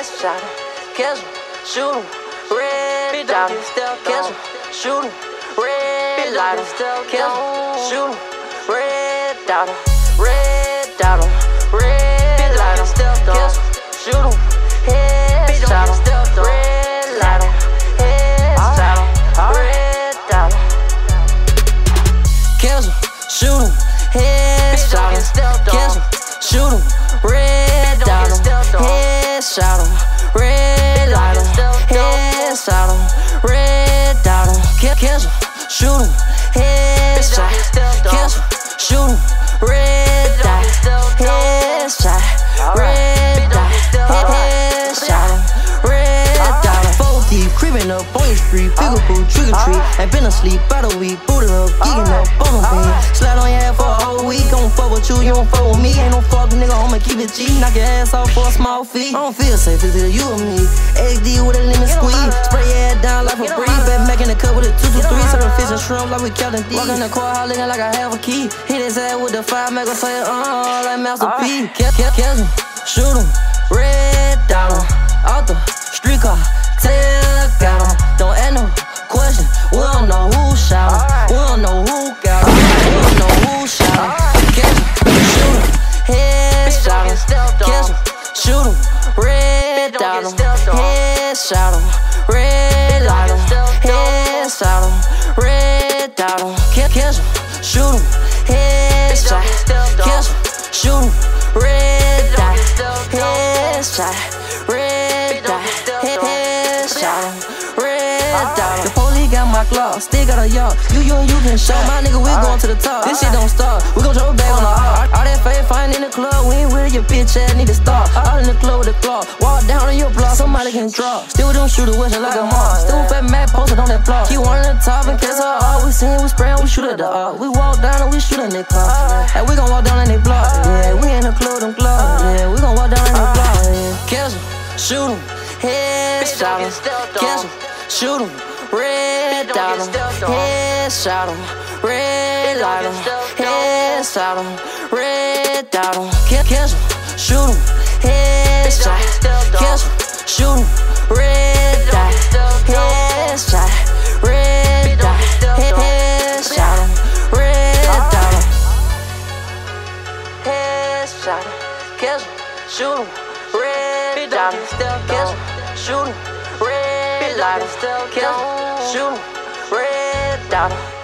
Him, catch him, shoot red dot him, shoot red light him, shoot red dot red dot red light him, shoot him, headshot him, red light him, headshot him, red dot him, shoot shoot red dot, headshot, red dot, headshot red dot. Four deep, creeping up on your street, peekaboo, trick or treat. Ain't been asleep by the week, booted up, geeking up on the beat. Slide on your ass for a whole week, with you, you don't fuck with me. Ain't no fuck nigga, I'ma keep it G. Knock your ass off for a small fee. I don't feel safe, it's either you or me. XD with a lemon squeeze, spray your head down like a breeze. Bet back in the cup with a 223, serving fish and shrimp like we Captain D. Walk in the courthouse looking like I have a key. Hit his ass with the five mega, say uh, like Master P. Catch him, shoot him, red him, out the street car. Shoot him, red dot him. Headshot him, red dot him. Headshot him, red dot him. Catch him, shoot him, headshot. Catch him, shoot him, red dot. Headshot, red dot. Headshot him, red dot. The got my claw, still got a yacht. You, you, and you can show my nigga, we going to the top. This shit don't stop. We gon' drop it back on the heart. All that fake fine in the club, we ain't with your bitch ass need to stop. All in the club with the clock. Walk down on your block, somebody can drop. Still don't shoot a whistle like a mob. Still fat Mac posted on that block. Keep one at the top and catch her all. We sing, we spraying, we shoot at the up. We walk down and we shoot in their car. And we gon' walk down in their block. Yeah, we in the club, them club. Yeah, we gon' walk down in their block. Yeah. Catch 'em, shoot 'em, headshot 'em. Catch 'em, shoot 'em, red dot 'em. Headshot 'em, red light 'em. Headshot 'em, red dot 'em. Catch 'em, shoot 'em, headshot. Catch 'em, shoot 'em, red dot. Headshot, red dot. Headshot 'em, red dot 'em. Headshot catch 'em, shoot 'em, red dot 'em. Catch 'em, shoot 'em, red Catch 'em, shoot red dot.